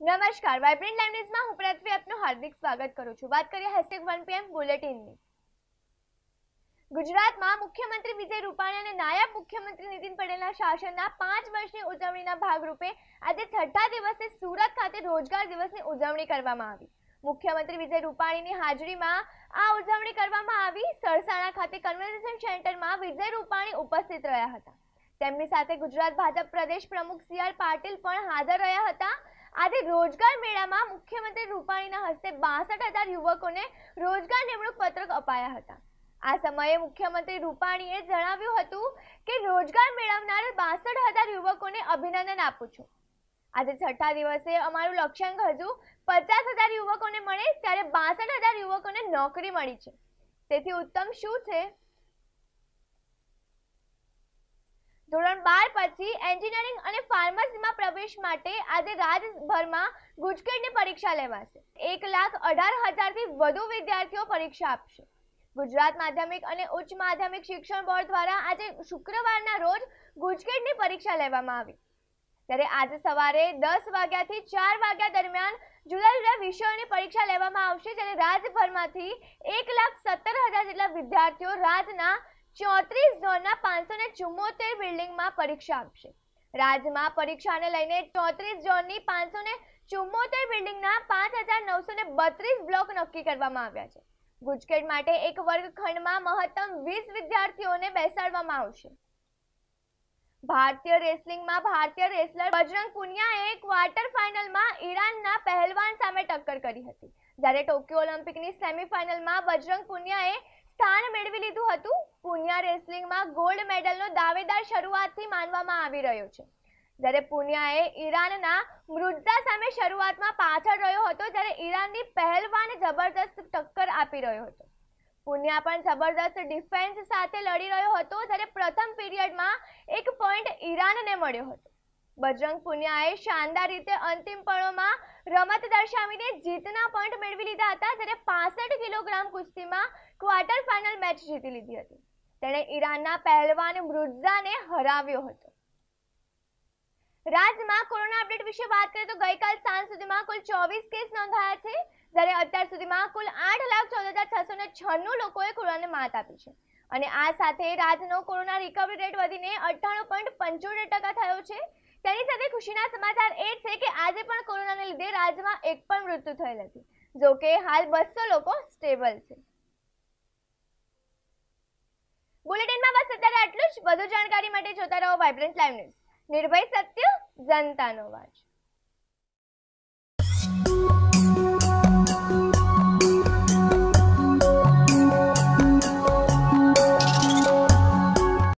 નમસ્કાર vibrant live ન્યૂઝમાં હું પૃથ્વી આપનું હાર્દિક સ્વાગત કરું છું. વાત કરીએ હેશટેગ વન પીએમ બુલેટિનની. ગુજરાતમાં મુખ્યમંત્રી વિજય રૂપાણી અને નાયબ મુખ્યમંત્રી નીતિન પટેલના શાસનના પાંચ વર્ષની ઉજવણીના ભાગરૂપે આજે છઠ્ઠા દિવસે સુરત ખાતે રોજગાર દિવસની ઉજવણી કરવામાં આવી. મુખ્યમંત્રી વિજય રૂપાણીની હાજરીમાં આ ઉજવણી કરવામાં આવી. સરસાણા ખાતે કન્વેન્શન સેન્ટરમાં વિજય રૂપાણી ઉપસ્થિત રહ્યા હતા. તેમની સાથે ગુજરાત ભાજપ પ્રદેશ પ્રમુખ સી આર પાટીલ પણ હાજર રહ્યા હતા. આજે રોજગાર મેળામાં મુખ્યમંત્રી રૂપાણીના હસ્તે બાસઠ હજાર યુવકોને રોજગાર નિમણૂક પત્રક અપાયા હતા. આ સમયે મુખ્યમંત્રી રૂપાણીએ જણાવ્યું હતું કે રોજગાર મેળવનાર બાસઠ હજાર યુવકોને અભિનંદન આપું છું. આજે છઠ્ઠા દિવસે અમારું લક્ષ્યાંક હજુ પચાસ હજાર યુવકોને મળે, ત્યારે બાસઠ હજાર યુવકોને નોકરી મળી છે. તેથી ઉત્તમ શું છે? ધોરણ બાર પછી એન્જિનિયરિંગ અને ફાર્મસીમાં પ્રવેશ માટે આજે રાજ્યભરમાં ગુજકેટની પરીક્ષા લેવાશે. એક લાખ અઢાર હજારથી વધુ વિદ્યાર્થીઓ પરીક્ષા આપશે. ગુજરાત માધ્યમિક અને ઉચ્ચ માધ્યમિક શિક્ષણ બોર્ડ દ્વારા આજે શુક્રવારના રોજ ગુજકેટની પરીક્ષા લેવામાં આવી. ત્યારે આજે સવારે દસ વાગ્યાથી ચાર વાગ્યા દરમિયાન જુદા જુદા વિષયોની પરીક્ષા લેવામાં આવશે, જ્યારે રાજ્યભરમાંથી એક લાખ સત્તર હજાર જેટલા વિદ્યાર્થીઓ રાજ્યના ચોત્રીસ ઝોનના પાંચસો ને ચુમ્મોતેર બિલ્ડિંગમાં પરીક્ષા આપશે. રાજ્યમાં પરીક્ષાને લઈને ચોત્રીસ ઝોનની પાંચસો ને ચુમ્મોતેર બિલ્ડિંગના પાંચ હજાર નવસો ને બત્રીસ બ્લોક નક્કી કરવામાં આવ્યા છે. ગુજકેટ માટે એક વર્ગખંડમાં મહત્તમ વીસ વિદ્યાર્થીઓને બેસાડવામાં આવશે. ભારતીય રેસલિંગમાં ભારતીય રેસલર બજરંગ પુનિયાએ ક્વાર્ટર ફાઇનલમાં ઈરાનના પહેલવાન સામે ટક્કર કરી હતી. જ્યારે ટોક્યો ઓલિમ્પિકની સેમીફાઇનલમાં બજરંગ પુનિયાએ સ્થાન મેળવી લીધું હતું પુનિયા રેસલિંગમાં ગોલ્ડ મેડલનો દાવેદાર શરૂઆતથી માનવામાં આવી રહ્યો છે. જ્યારે પુનિયાએ ઈરાનના મૃદ્ધા સામે શરૂઆતમાં પાછળ રહ્યો હતો, ત્યારે ઈરાનની પહેલવાન જબરદસ્ત ટક્કર આપી રહ્યો હતો. પુનિયા પણ જબરદસ્ત ડિફેન્સ સાથે લડી રહ્યો હતો, જ્યારે પ્રથમ પીરિયડમાં એક પોઈન્ટ ઈરાનને મળ્યો હતો. બજરંગ પુનિયાએ શાનદાર રીતે અંતિમ પળોમાં રમત દર્શાવીને જીતના પોઈન્ટ મેળવી લીધા હતા, જ્યારે પાસઠ કિલોગ્રામ કુસ્તીમાં ક્વાર્ટર ફાઇનલ મેચ જીતી લીધી હતી. તેણે ઈરાનના પહેલવાન મૃઝાને હરાવ્યો હતો. રાજ્યમાં કોરોના અપડેટ વિશે વાત કરીએ તો ગઈકાલ સાંજ સુધીમાં કુલ ચોવીસ કેસ નોંધાયા છે, જ્યારે અત્યાર સુધીમાં કુલ આઠ લાખ ચૌદ હજાર છસો ને છન્નું લોકોએ કોરોનાને માત આપી છે. અને આ સાથે રાજ્યનો કોરોના રિકવરી રેટ વધીને અઠ્ઠાણું પોઈન્ટ પંચોતેર ટકા થયો છે. તેની સાથે ખુશીના સમાચાર એ છે કે આજે પણ કોરોનાને લીધે રાજ્યમાં એક પણ મૃત્યુ થયેલ નથી. જો કે હાલ બસો લોકો સ્ટેબલ છે બુલેટિનમાં બસ અત્યારે આટલું વધુ જાણકારી માટે જોતા રહો વાઇબ્રન્ટ લાઈવ ન્યૂઝ નિર્ભય સત્ય જનતાનો અવાજ